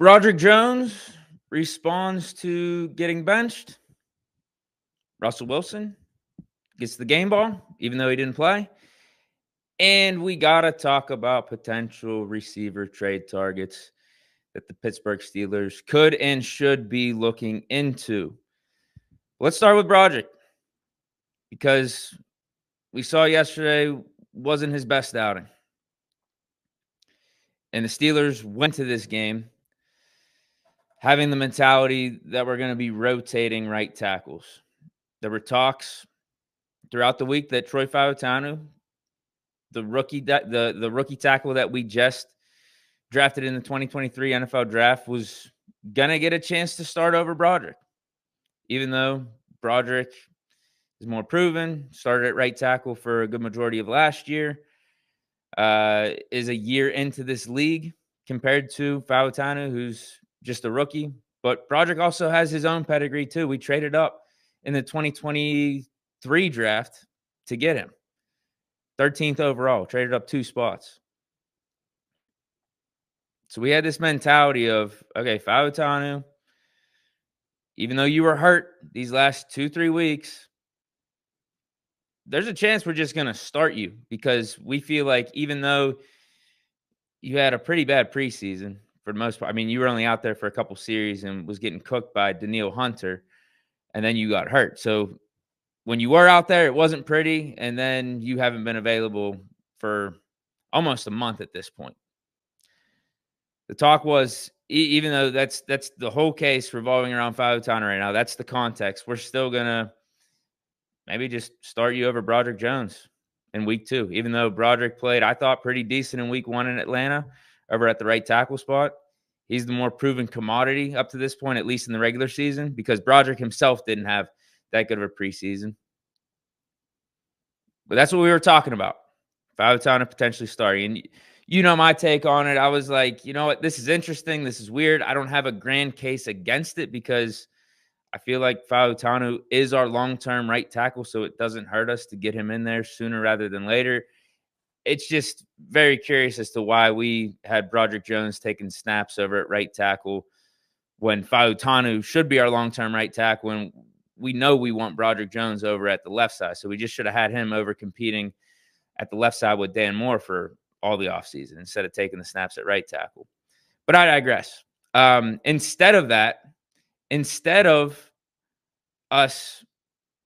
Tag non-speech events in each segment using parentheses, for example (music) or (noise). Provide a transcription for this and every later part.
Broderick Jones responds to getting benched. Russell Wilson gets the game ball, even though he didn't play. And we got to talk about potential receiver trade targets that the Pittsburgh Steelers could and should be looking into. Let's start with Broderick because we saw yesterday wasn't his best outing. And the Steelers went to this game having the mentality that we're going to be rotating right tackles. There were talks throughout the week that Troy Fautanu, the rookie the the rookie tackle that we just drafted in the 2023 NFL draft, was gonna get a chance to start over Broderick, even though Broderick is more proven. Started at right tackle for a good majority of last year. Uh, is a year into this league compared to Fautanu, who's just a rookie. But Broderick also has his own pedigree too. We traded up in the 2023 draft to get him. 13th overall, traded up two spots. So we had this mentality of, okay, Fautanu, even though you were hurt these last two, three weeks, there's a chance we're just going to start you because we feel like even though you had a pretty bad preseason for the most part, I mean, you were only out there for a couple series and was getting cooked by Danielle Hunter, and then you got hurt. So when you were out there, it wasn't pretty, and then you haven't been available for almost a month at this point. The talk was, even though that's that's the whole case revolving around Fautanu right now, that's the context. We're still gonna maybe just start you over Broderick Jones in week two, even though Broderick played, I thought, pretty decent in week one in Atlanta over at the right tackle spot. He's the more proven commodity up to this point, at least in the regular season, because Broderick himself didn't have that good of a preseason. But that's what we were talking about. Fautanu potentially starting. And you know my take on it. I was like, you know what? This is interesting. This is weird. I don't have a grand case against it because I feel like Fautanu is our long term right tackle, so it doesn't hurt us to get him in there sooner rather than later. It's just very curious as to why we had Broderick Jones taking snaps over at right tackle when Fautanu should be our long term right tackle. And we know we want Broderick Jones over at the left side. So we just should have had him over competing at the left side with Dan Moore for all the offseason instead of taking the snaps at right tackle. But I digress. Um, instead of that, instead of us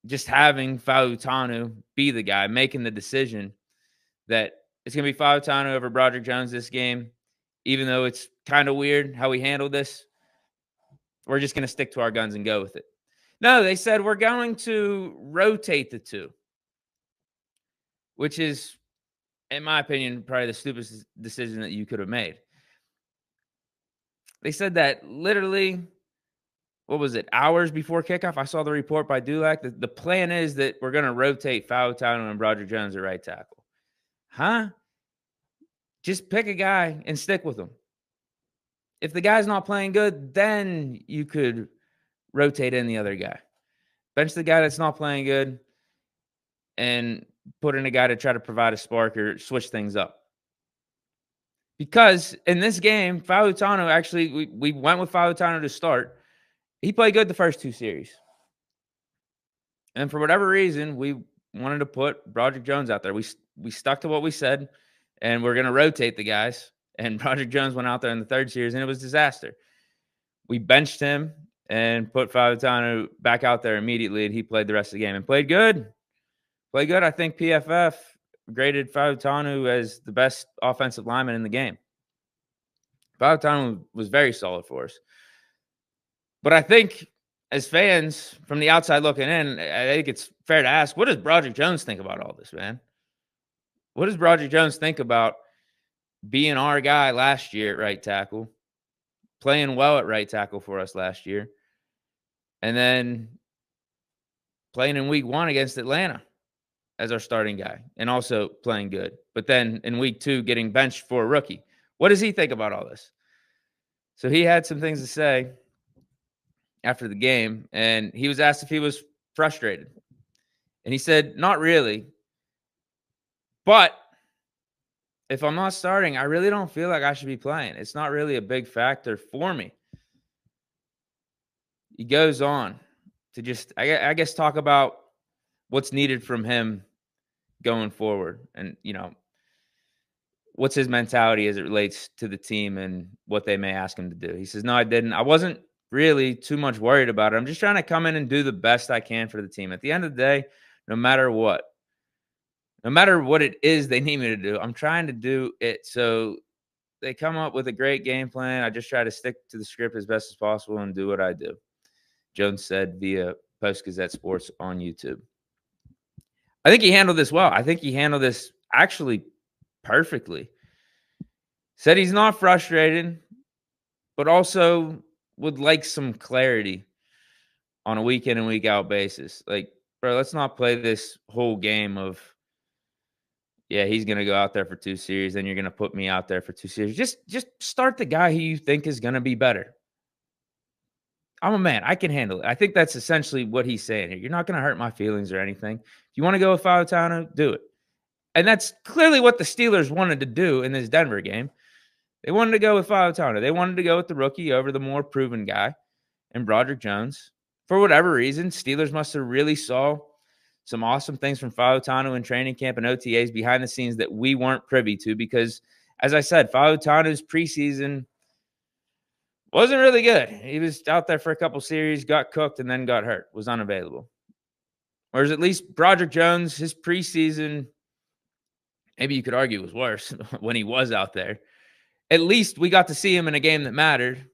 just having Fautanu be the guy, making the decision that it's going to be Fautanu over Broderick Jones this game, even though it's kind of weird how we handled this. We're just going to stick to our guns and go with it. No, they said we're going to rotate the two, which is, in my opinion, probably the stupidest decision that you could have made. They said that literally what was it, hours before kickoff? I saw the report by Dulac. The, the plan is that we're going to rotate Fautanu and Broderick Jones at right tackle. Huh? Just pick a guy and stick with him. If the guy's not playing good, then you could rotate in the other guy. Bench the guy that's not playing good and put in a guy to try to provide a spark or switch things up. Because in this game, Fautanu actually, we, we went with Fautanu to start he played good the first two series. And for whatever reason, we wanted to put Broderick Jones out there. We we stuck to what we said, and we're going to rotate the guys. (laughs) And Broderick Jones went out there in the third series, and it was disaster. We benched him and put Fautanu back out there immediately, and he played the rest of the game and played good. Played good. I think PFF graded Fautanu as the best offensive lineman in the game. Fautanu was very solid for us. But I think as fans from the outside looking in, I think it's fair to ask, what does Broderick Jones think about all this, man? What does Broderick Jones think about being our guy last year at right tackle, playing well at right tackle for us last year, and then playing in week one against Atlanta as our starting guy and also playing good. But then in week two, getting benched for a rookie. What does he think about all this? So he had some things to say after the game, and he was asked if he was frustrated. And he said, Not really. But if I'm not starting, I really don't feel like I should be playing. It's not really a big factor for me. He goes on to just, I, guess, talk about what's needed from him going forward. And, you know, what's his mentality as it relates to the team and what they may ask him to do. He says, No, I didn't. I wasn't really too much worried about it. I'm just trying to come in and do the best I can for the team. At the end of the day, no matter what, no matter what it is they need me to do, I'm trying to do it. So they come up with a great game plan. I just try to stick to the script as best as possible and do what I do. Jones said via Post Gazette Sports on YouTube. I think he handled this well. I think he handled this actually perfectly. Said he's not frustrated, but also would like some clarity on a week in and week out basis. Like, bro, let's not play this whole game of yeah, he's gonna go out there for two series, then you're gonna put me out there for two series. Just just start the guy who you think is gonna be better. I'm a man. I can handle it. I think that's essentially what he's saying here. You're not gonna hurt my feelings or anything. If you want to go with Fautanu, do it. And that's clearly what the Steelers wanted to do in this Denver game. They wanted to go with Fautanu. They wanted to go with the rookie over the more proven guy and Broderick Jones. For whatever reason, Steelers must have really saw some awesome things from Fautanu in training camp and OTAs behind the scenes that we weren't privy to because, as I said, Fautanu's preseason wasn't really good. He was out there for a couple series, got cooked, and then got hurt, was unavailable. Whereas at least Broderick Jones, his preseason, maybe you could argue was worse (laughs) when he was out there. At least we got to see him in a game that mattered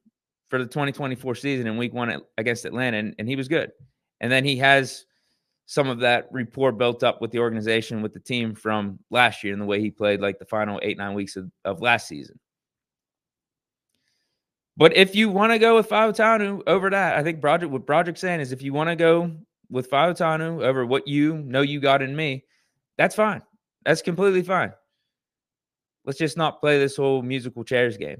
for the 2024 season in week one against Atlanta, and, and he was good. And then he has some of that rapport built up with the organization, with the team from last year and the way he played like the final eight, nine weeks of, of last season. But if you want to go with Fautanu over that, I think Broderick, what Broderick's saying is if you want to go with Fautanu over what you know you got in me, that's fine. That's completely fine. Let's just not play this whole musical chairs game.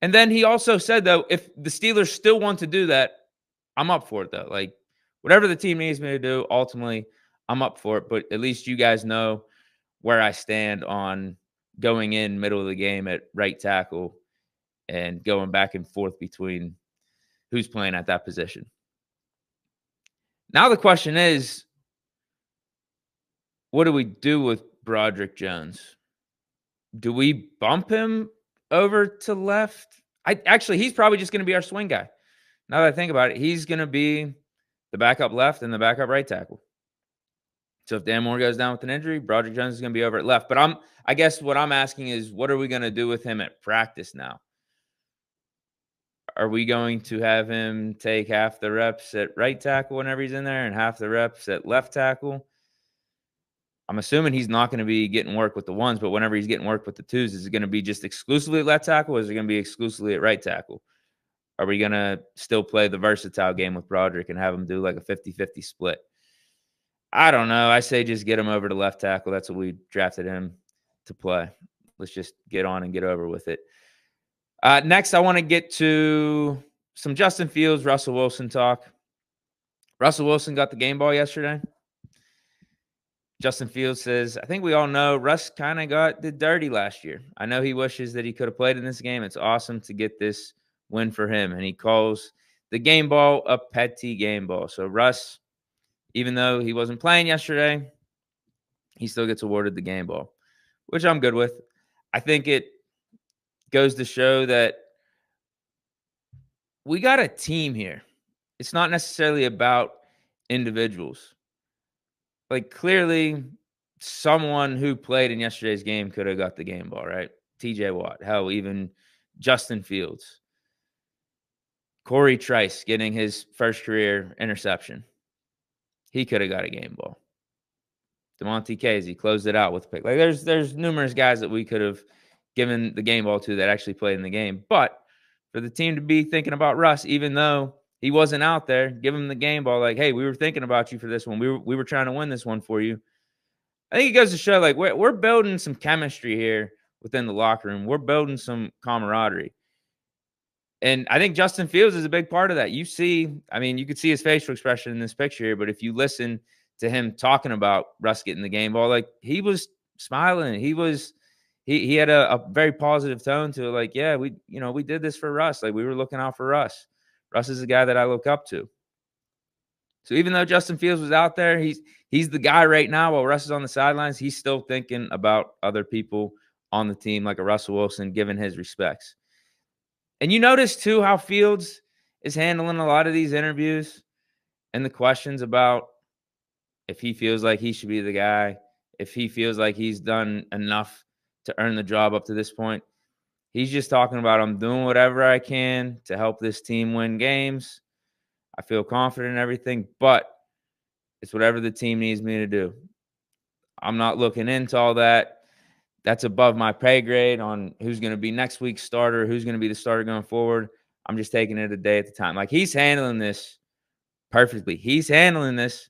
And then he also said, though, if the Steelers still want to do that, I'm up for it, though. Like, whatever the team needs me to do, ultimately, I'm up for it. But at least you guys know where I stand on going in middle of the game at right tackle and going back and forth between who's playing at that position. Now the question is, what do we do with Broderick Jones? Do we bump him over to left? I actually he's probably just going to be our swing guy. Now that I think about it, he's going to be the backup left and the backup right tackle. So if Dan Moore goes down with an injury, Broderick Jones is going to be over at left. But I'm, I guess what I'm asking is, what are we going to do with him at practice now? Are we going to have him take half the reps at right tackle whenever he's in there and half the reps at left tackle? I'm assuming he's not going to be getting work with the ones, but whenever he's getting work with the twos, is it going to be just exclusively at left tackle or is it going to be exclusively at right tackle? Are we going to still play the versatile game with Broderick and have him do like a 50 50 split? I don't know. I say just get him over to left tackle. That's what we drafted him to play. Let's just get on and get over with it. Uh, next, I want to get to some Justin Fields, Russell Wilson talk. Russell Wilson got the game ball yesterday. Justin Fields says, I think we all know Russ kind of got the dirty last year. I know he wishes that he could have played in this game. It's awesome to get this win for him. And he calls the game ball a petty game ball. So Russ, even though he wasn't playing yesterday, he still gets awarded the game ball, which I'm good with. I think it goes to show that we got a team here. It's not necessarily about individuals. Like clearly, someone who played in yesterday's game could have got the game ball, right? TJ Watt, hell, even Justin Fields. Corey Trice getting his first career interception. He could have got a game ball. Damontae Kazee closed it out with a pick. Like there's there's numerous guys that we could have given the game ball to that actually played in the game. But for the team to be thinking about Russ, even though he wasn't out there, give him the game ball. Like, hey, we were thinking about you for this one. We were we were trying to win this one for you. I think it goes to show like we're we're building some chemistry here within the locker room. We're building some camaraderie. And I think Justin Fields is a big part of that. You see, I mean, you could see his facial expression in this picture here, but if you listen to him talking about Russ getting the game ball, like he was smiling, he was he he had a, a, very positive tone to it, like, yeah, we you know we did this for Russ, like we were looking out for Russ. Russ is the guy that I look up to. So even though Justin Fields was out there, he's he's the guy right now. While Russ is on the sidelines, he's still thinking about other people on the team, like a Russell Wilson, giving his respects. And you notice too how Fields is handling a lot of these interviews and the questions about if he feels like he should be the guy, if he feels like he's done enough to earn the job up to this point. He's just talking about I'm doing whatever I can to help this team win games. I feel confident in everything, but it's whatever the team needs me to do. I'm not looking into all that. That's above my pay grade on who's going to be next week's starter, who's going to be the starter going forward. I'm just taking it a day at a time. Like he's handling this perfectly. He's handling this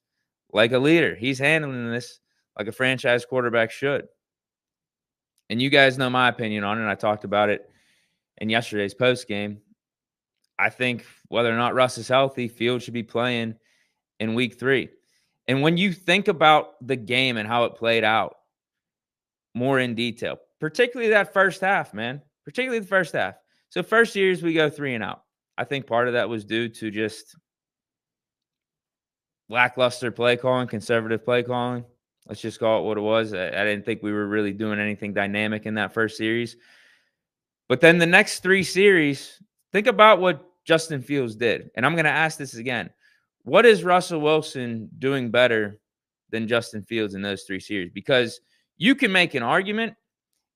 like a leader. He's handling this like a franchise quarterback should. And you guys know my opinion on it. I talked about it in yesterday's post game. I think whether or not Russ is healthy, Field should be playing in week three. And when you think about the game and how it played out more in detail, particularly that first half, man, particularly the first half. So, first years we go three and out. I think part of that was due to just lackluster play calling, conservative play calling. Let's just call it what it was. I, I, didn't think we were really doing anything dynamic in that first series. But then the next three series, think about what Justin Fields did. And I'm going to ask this again. What is Russell Wilson doing better than Justin Fields in those three series? Because you can make an argument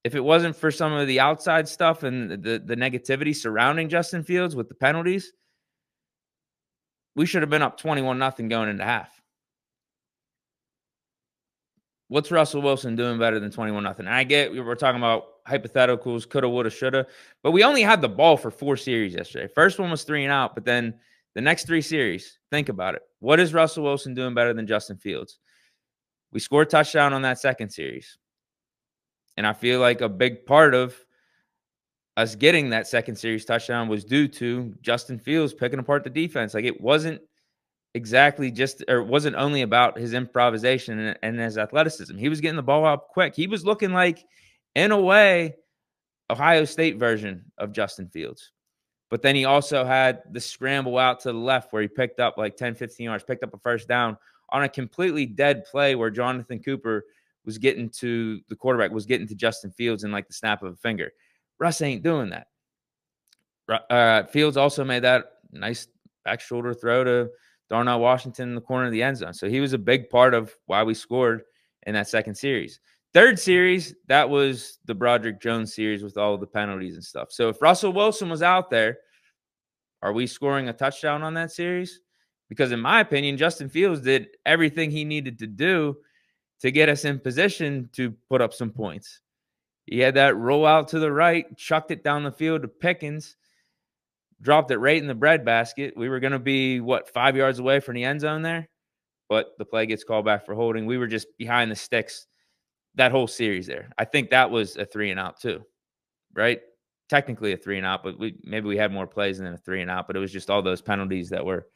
if it wasn't for some of the outside stuff and the, the negativity surrounding Justin Fields with the penalties, we should have been up 21 nothing going into half. What's Russell Wilson doing better than 21 nothing? I get we're talking about hypotheticals, coulda, woulda, shoulda, but we only had the ball for four series yesterday. First one was three and out, but then the next three series, think about it. What is Russell Wilson doing better than Justin Fields? We scored touchdown on that second series. And I feel like a big part of us getting that second series touchdown was due to Justin Fields picking apart the defense. Like it wasn't exactly just, or it wasn't only about his improvisation and, and his athleticism. He was getting the ball up quick. He was looking like, in a way, Ohio State version of Justin Fields. But then he also had the scramble out to the left where he picked up like 10, 15 yards, picked up a first down on a completely dead play where Jonathon Cooper was getting to the quarterback, was getting to Justin Fields in like the snap of a finger. Russ ain't doing that. Uh, Fields also made that nice back shoulder throw to Darnell Washington in the corner of the end zone. So he was a big part of why we scored in that second series. Third series, that was the Broderick Jones series with all the penalties and stuff. So if Russell Wilson was out there, are we scoring a touchdown on that series? Because in my opinion, Justin Fields did everything he needed to do to get us in position to put up some points. He had that roll out to the right, chucked it down the field to Pickens, dropped it right in the breadbasket. We were going to be, what, five yards away from the end zone there? But the play gets called back for holding. We were just behind the sticks that whole series there. I think that was a three and out, too, right? Technically a three and out, but we maybe we had more plays than a three and out, but it was just all those penalties that were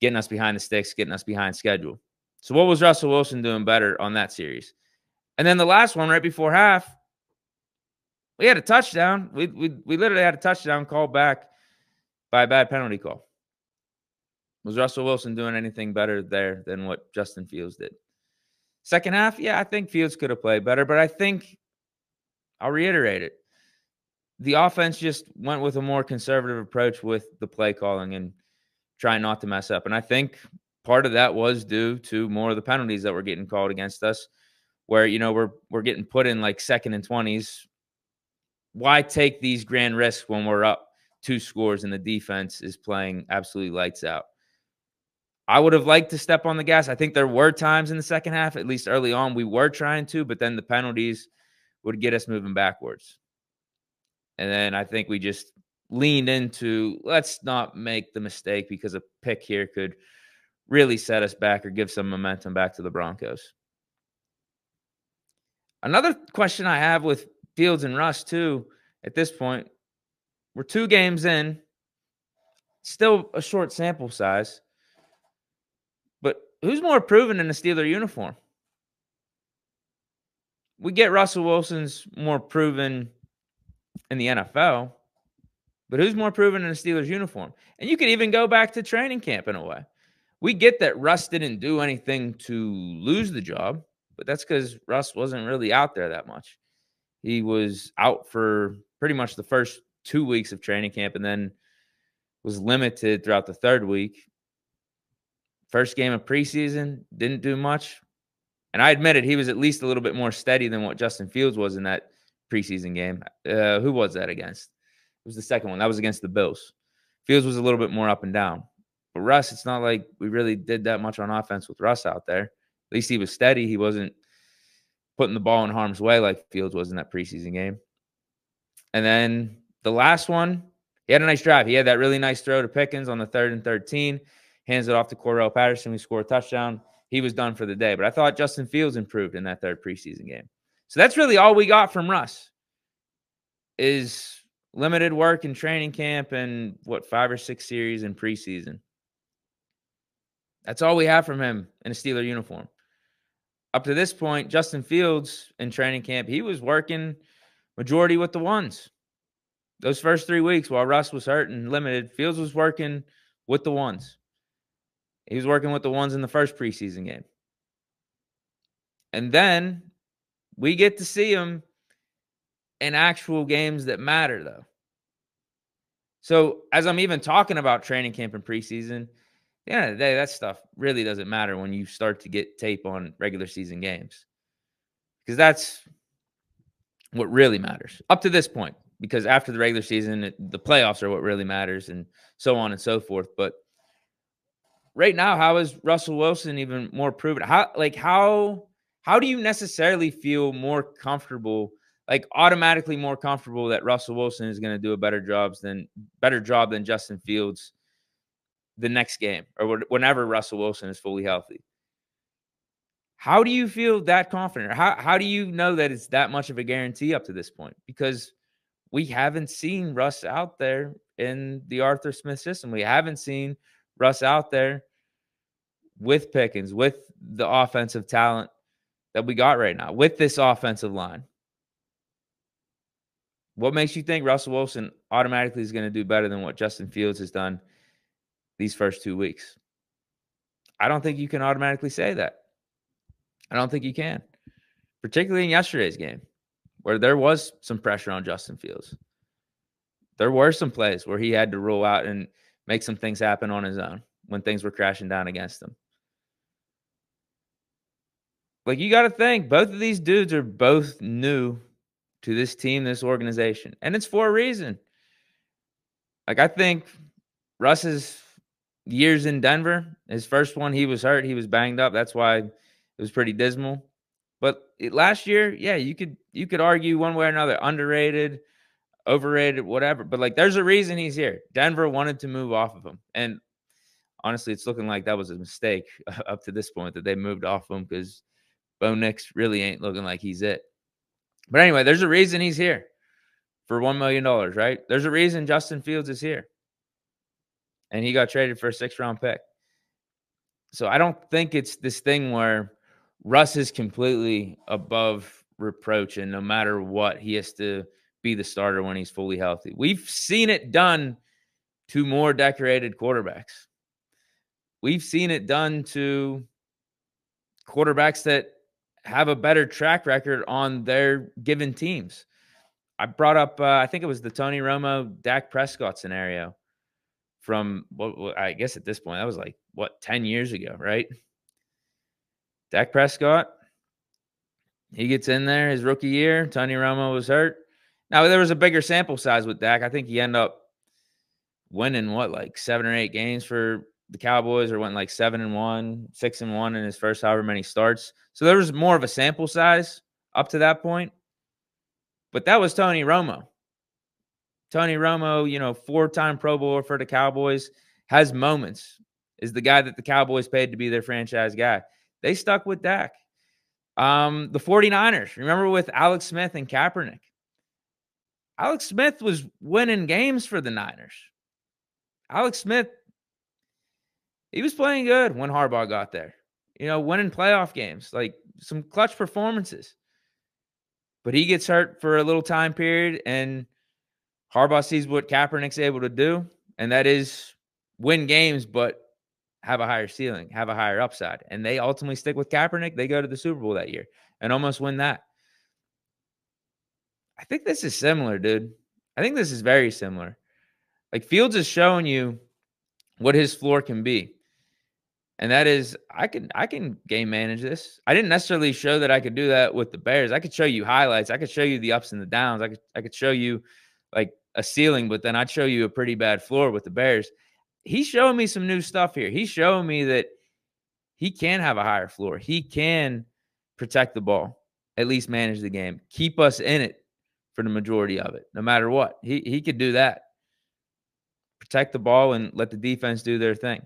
getting us behind the sticks, getting us behind schedule. So what was Russell Wilson doing better on that series? And then the last one right before half, we had a touchdown. We we we literally had a touchdown called back by a bad penalty call. Was Russell Wilson doing anything better there than what Justin Fields did? Second half, yeah, I think Fields could have played better, but I think I'll reiterate it. The offense just went with a more conservative approach with the play calling and trying not to mess up. And I think part of that was due to more of the penalties that were getting called against us, where you know we're we're getting put in like second and twenties. Why take these grand risks when we're up two scores and the defense is playing absolutely lights out? I would have liked to step on the gas. I think there were times in the second half, at least early on, we were trying to, but then the penalties would get us moving backwards. And then I think we just leaned into let's not make the mistake because a pick here could really set us back or give some momentum back to the Broncos. Another question I have with Fields and Russ, too, at this point, we're two games in, still a short sample size, but who's more proven in a Steeler uniform? we get Russell Wilson's more proven in the NFL, but who's more proven in a Steelers uniform? And you could even go back to training camp in a way. We get that Russ didn't do anything to lose the job, but that's because Russ wasn't really out there that much. He was out for pretty much the first two weeks of training camp and then was limited throughout the third week. First game of preseason, didn't do much. And I admitted he was at least a little bit more steady than what Justin Fields was in that preseason game. Uh, who was that against? Was the second one. That was against the Bills. Fields was a little bit more up and down. But Russ, it's not like we really did that much on offense with Russ out there. At least he was steady. He wasn't putting the ball in harm's way like Fields was in that preseason game. And then the last one, he had a nice drive. He had that really nice throw to Pickens on the third and 13, hands it off to Cordarrelle Patterson. We score a touchdown he was done for the day. But I thought Justin Fields improved in that third preseason game. So that's really all we got from Russ is limited work in training camp and what five or six series in preseason. That's all we have from him in a Steeler uniform. Up to this point, Justin Fields in training camp, he was working majority with the ones. Those first three weeks while Russ was hurt and limited, Fields was working with the ones. He was working with the ones in the first preseason game. And then we get to see him in actual games that matter, though. So, as I'm even talking about training camp and preseason, yeah, that stuff really doesn't matter when you start to get tape on regular season games. Because that's what really matters up to this point. Because after the regular season, the playoffs are what really matters, and so on and so forth. But right now, how is Russell Wilson even more proven? How like how how do you necessarily feel more comfortable, like automatically more comfortable that Russell Wilson is going to do a better jobs than better job than Justin Fields the next game or whenever Russell Wilson is fully healthy? How do you feel that confident? How how do you know that it's that much of a guarantee up to this point? Because we haven't seen Russ out there in the Arthur Smith system. We haven't seen Russ out there with Pickens, with the offensive talent that we got right now, with this offensive line. What makes you think Russell Wilson automatically is going to do better than what Justin Fields has done these first two weeks? I don't think you can automatically say that. I don't think you can, particularly in yesterday's game where there was some pressure on Justin Fields. There were some plays where he had to roll out and make some things happen on his own when things were crashing down against him. Like you got to think both of these dudes are both new to this team, this organization, and it's for a reason. Like I think Russ's years in Denver, his first one, he was hurt, he was banged up. That's why it was pretty dismal. But it, last year, yeah, you could you could argue one way or another, underrated, overrated, whatever. But like, there's a reason he's here. Denver wanted to move off of him, and honestly, it's looking like that was a mistake (laughs) up to this point that they moved off of him because Bo Nix really ain't looking like he's it. But anyway, there's a reason he's here for $1 million, right? There's a reason Justin Fields is here. And he got traded for a six round pick. So I don't think it's this thing where Russ is completely above reproach. And no matter what, he has to be the starter when he's fully healthy. We've seen it done to more decorated quarterbacks. We've seen it done to quarterbacks that have a better track record on their given teams. I brought up, uh, I think it was the Tony Romo, Dak Prescott scenario from what I guess at this point, that was like what, 10 years ago, right? Dak Prescott, he gets in there his rookie year. Tony Romo was hurt. Now, there was a bigger sample size with Dak. I think he ended up winning what, like seven or eight games for the Cowboys are went like seven and one, six and one in his first however many starts. So there was more of a sample size up to that point. But that was Tony Romo. Tony Romo, you know, four time Pro Bowler for the Cowboys, has moments, is the guy that the Cowboys paid to be their franchise guy. They stuck with Dak. Um, the 49ers, remember with Alex Smith and Kaepernick? Alex Smith was winning games for the Niners. Alex Smith he was playing good when Harbaugh got there. You know, winning playoff games, like some clutch performances. but he gets hurt for a little time period, and Harbaugh sees what Kaepernick's able to do, and that is win games, but have a higher ceiling, have a higher upside. And they ultimately stick with Kaepernick. They go to the Super Bowl that year and almost win that. I think this is similar, dude. I think this is very similar. Like Fields is showing you what his floor can be. And that is I can I can game manage this. I didn't necessarily show that I could do that with the Bears. I could show you highlights. I could show you the ups and the downs. I could I could show you like a ceiling, but then I'd show you a pretty bad floor with the Bears. He's showing me some new stuff here. He's showing me that he can have a higher floor. He can protect the ball, at least manage the game, keep us in it for the majority of it, no matter what. He he could do that. Protect the ball and let the defense do their thing.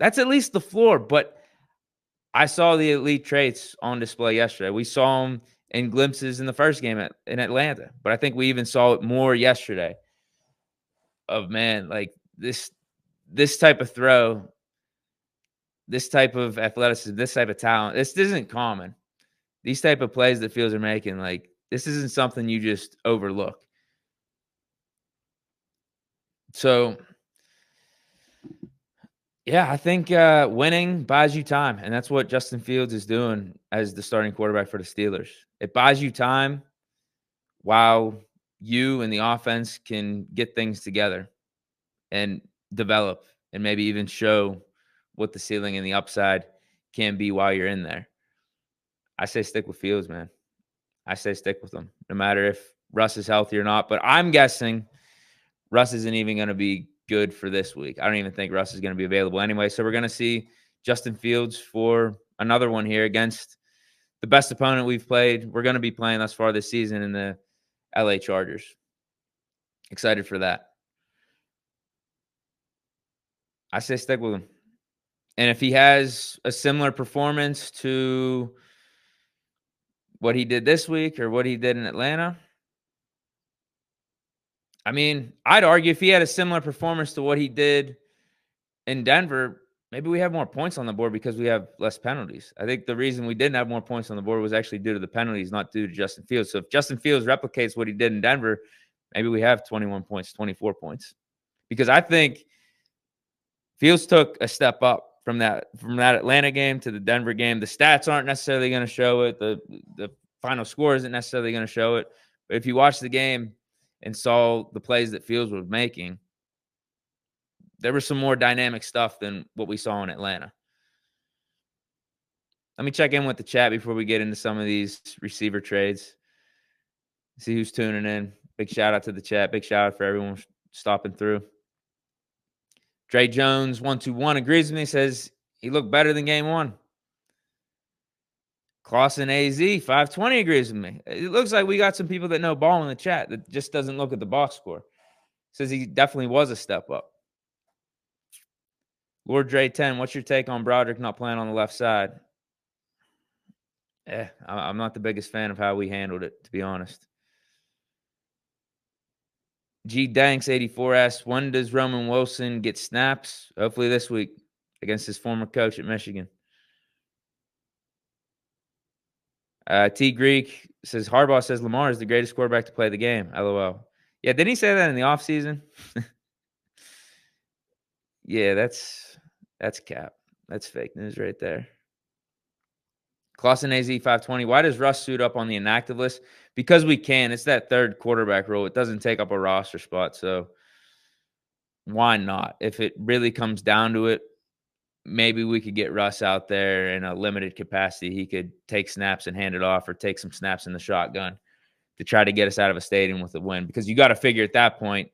That's at least the floor. But I saw the elite traits on display yesterday. We saw them in glimpses in the first game at, in Atlanta, but I think we even saw it more yesterday. Of man, like this, this type of throw, this type of athleticism, this type of talent. This isn't common. These type of plays that Fields are making, like this isn't something you just overlook. So yeah, I think uh, winning buys you time, and that's what Justin Fields is doing as the starting quarterback for the Steelers. It buys you time while you and the offense can get things together and develop, and maybe even show what the ceiling and the upside can be while you're in there. I say stick with Fields, man. I say stick with them, no matter if Russ is healthy or not. But I'm guessing Russ isn't even going to be good for this week. I don't even think Russ is going to be available anyway. So we're going to see Justin Fields for another one here against the best opponent we've played. We're going to be playing thus far this season in the LA Chargers. Excited for that. I say stick with him. And if he has a similar performance to what he did this week or what he did in Atlanta, I mean, I'd argue if he had a similar performance to what he did in Denver, maybe we have more points on the board because we have less penalties. I think the reason we didn't have more points on the board was actually due to the penalties, not due to Justin Fields. So if Justin Fields replicates what he did in Denver, maybe we have 21 points, 24 points. Because I think Fields took a step up from that from that Atlanta game to the Denver game. The stats aren't necessarily going to show it. The the final score isn't necessarily going to show it. But if you watch the game, and saw the plays that Fields was making, there was some more dynamic stuff than what we saw in Atlanta. Let me check in with the chat before we get into some of these receiver trades. See who's tuning in. Big shout out to the chat. Big shout out for everyone stopping through. Dre Jones, 121, agrees with me, says he looked better than game one. Clausen AZ 520 agrees with me. It looks like we got some people that know ball in the chat that just doesn't look at the box score. Says he definitely was a step up. Lord Dre 10, what's your take on Broderick not playing on the left side? Eh, I'm not the biggest fan of how we handled it, to be honest. G Danks 84 asks, when does Roman Wilson get snaps? Hopefully this week against his former coach at Michigan. Uh, T Greek says Harbaugh says Lamar is the greatest quarterback to play the game. LOL. Yeah, didn't he say that in the offseason? (laughs) yeah, that's that's cap. That's fake news right there. Clausen AZ 520. Why does Russ suit up on the inactive list? Because we can. It's that third quarterback role. It doesn't take up a roster spot. So why not? If it really comes down to it, maybe we could get Russ out there in a limited capacity. He could take snaps and hand it off or take some snaps in the shotgun to try to get us out of a stadium with a win. Because you got to figure at that point,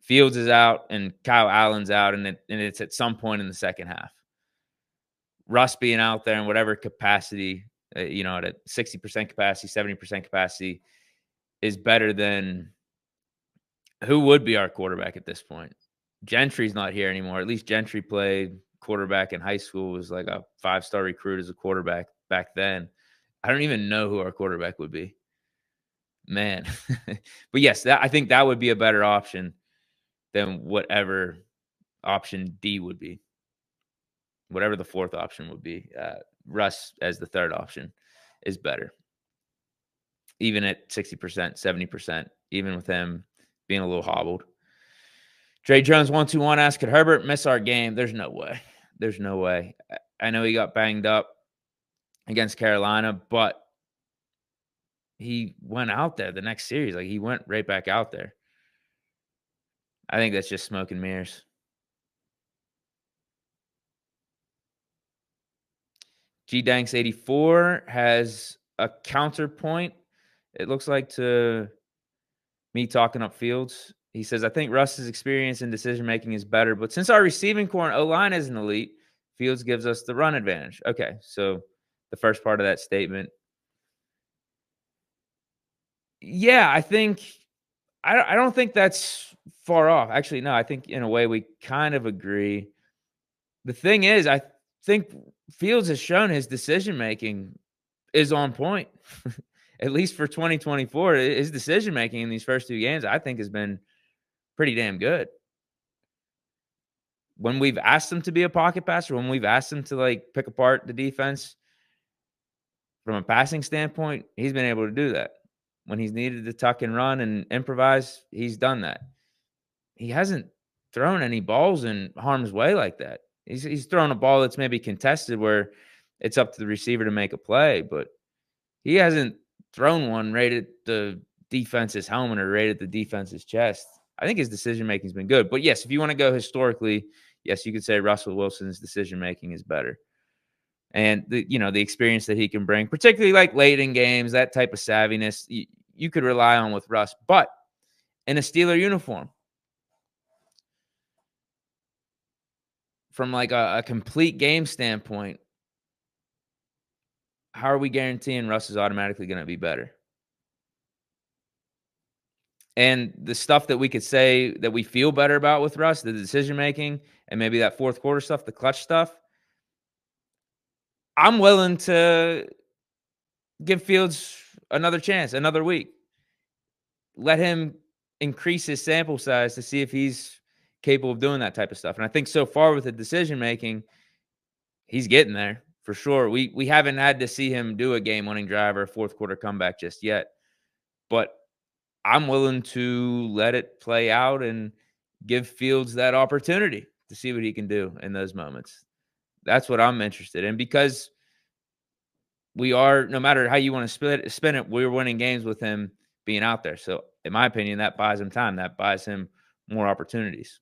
Fields is out and Kyle Allen's out, and, it, and it's at some point in the second half. Russ being out there in whatever capacity, uh, you know, at a 60% capacity, 70% capacity is better than who would be our quarterback at this point. Gentry's not here anymore. At least Gentry played quarterback in high school was like a five star recruit as a quarterback back then. I don't even know who our quarterback would be. Man. (laughs) but yes, that I think that would be a better option than whatever option D would be. Whatever the fourth option would be. Uh, Russ as the third option is better. even at 60%, 70%, even with him being a little hobbled. Dre Jones, one two one asked, could Herbert miss our game? There's no way. There's no way. I know he got banged up against Carolina, but he went out there the next series. Like he went right back out there. I think that's just smoke and mirrors. G Danks 84 has a counterpoint, it looks like, to me talking up fields. He says, I think Russ's experience in decision making is better, but since our receiving corps and O line isn't elite, Fields gives us the run advantage. Okay, so the first part of that statement. Yeah, I think I I don't think that's far off. Actually, no, I think in a way we kind of agree. The thing is, I think Fields has shown his decision making is on point. (laughs) At least for 2024, his decision making in these first two games, I think, has been pretty damn good. When we've asked him to be a pocket passer, when we've asked him to like pick apart the defense from a passing standpoint, he's been able to do that. When he's needed to tuck and run and improvise, he's done that. He hasn't thrown any balls in harm's way like that. He's he's thrown a ball that's maybe contested where it's up to the receiver to make a play, but he hasn't thrown one right at the defense's helmet or right at the defense's chest. I think his decision making has been good. But yes, if you want to go historically, yes, you could say Russell Wilson's decision making is better. And the you know the experience that he can bring, particularly like late in games, that type of savviness, you, you could rely on with Russ. But in a Steeler uniform, from like a, a complete game standpoint, how are we guaranteeing Russ is automatically going to be better? And the stuff that we could say that we feel better about with Russ, the decision making, and maybe that fourth quarter stuff, the clutch stuff, I'm willing to give Fields another chance, another week. Let him increase his sample size to see if he's capable of doing that type of stuff. And I think so far with the decision making, he's getting there for sure. We we haven't had to see him do a game winning drive or a fourth quarter comeback just yet. But I'm willing to let it play out and give Fields that opportunity to see what he can do in those moments. That's what I'm interested in because we are, no matter how you want to spin it, we're winning games with him being out there. So, in my opinion, that buys him time. That buys him more opportunities.